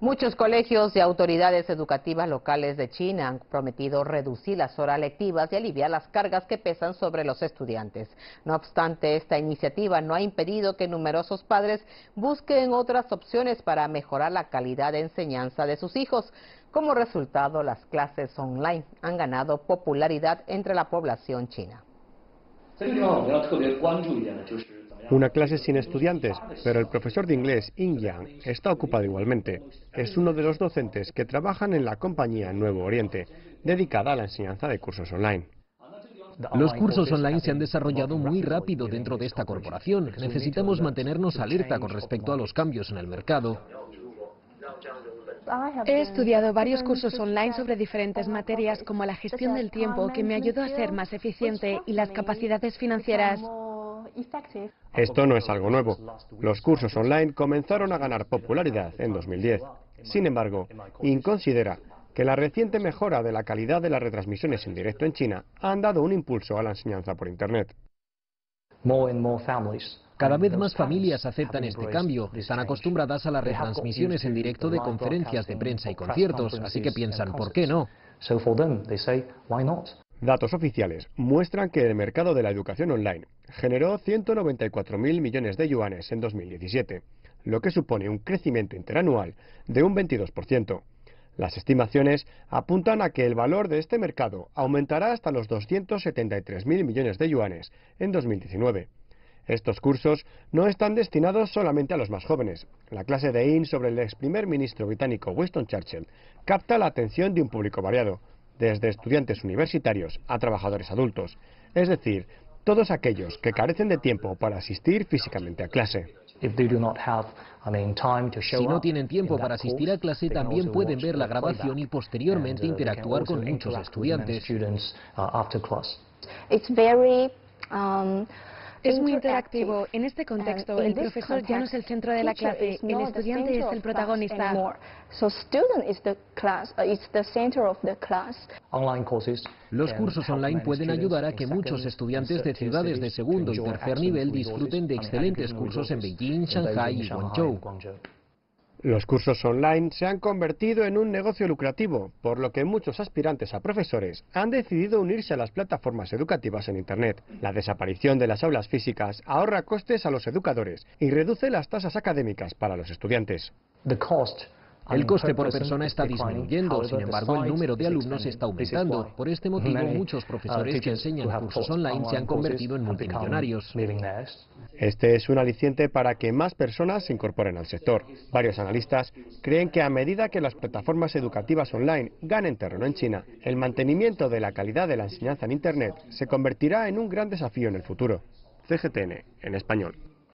Muchos colegios y autoridades educativas locales de China han prometido reducir las horas lectivas y aliviar las cargas que pesan sobre los estudiantes. No obstante, esta iniciativa no ha impedido que numerosos padres busquen otras opciones para mejorar la calidad de enseñanza de sus hijos. Como resultado, las clases online han ganado popularidad entre la población china. Una clase sin estudiantes, pero el profesor de inglés, Ing Yang, está ocupado igualmente. Es uno de los docentes que trabajan en la compañía Nuevo Oriente, dedicada a la enseñanza de cursos online. Los cursos online se han desarrollado muy rápido dentro de esta corporación. Necesitamos mantenernos alerta con respecto a los cambios en el mercado. He estudiado varios cursos online sobre diferentes materias como la gestión del tiempo, que me ayudó a ser más eficiente, y las capacidades financieras. Esto no es algo nuevo. Los cursos online comenzaron a ganar popularidad en 2010. Sin embargo, IN considera que la reciente mejora de la calidad de las retransmisiones en directo en China han dado un impulso a la enseñanza por Internet. Cada vez más familias aceptan este cambio. Están acostumbradas a las retransmisiones en directo de conferencias de prensa y conciertos, así que piensan, ¿por qué no? Datos oficiales muestran que el mercado de la educación online generó 194.000 millones de yuanes en 2017, lo que supone un crecimiento interanual de un 22%. Las estimaciones apuntan a que el valor de este mercado aumentará hasta los 273.000 millones de yuanes en 2019. Estos cursos no están destinados solamente a los más jóvenes. La clase de IN sobre el ex primer ministro británico Winston Churchill capta la atención de un público variado, desde estudiantes universitarios a trabajadores adultos, es decir, todos aquellos que carecen de tiempo para asistir físicamente a clase. Si no tienen tiempo para asistir a clase, también pueden ver la grabación y posteriormente uh, interactuar con muchos estudiantes. Es muy interactivo. En este contexto, el profesor ya no es el centro de la clase, el estudiante es el protagonista. Los cursos online pueden ayudar a que muchos estudiantes de ciudades de segundo y tercer nivel disfruten de excelentes cursos en Beijing, Shanghai y Guangzhou. Los cursos online se han convertido en un negocio lucrativo, por lo que muchos aspirantes a profesores han decidido unirse a las plataformas educativas en Internet. La desaparición de las aulas físicas ahorra costes a los educadores y reduce las tasas académicas para los estudiantes. El coste por persona está disminuyendo, sin embargo el número de alumnos está aumentando. Por este motivo, muchos profesores que enseñan cursos online se han convertido en multimillonarios. Este es un aliciente para que más personas se incorporen al sector. Varios analistas creen que a medida que las plataformas educativas online ganen terreno en China, el mantenimiento de la calidad de la enseñanza en Internet se convertirá en un gran desafío en el futuro. CGTN, en español.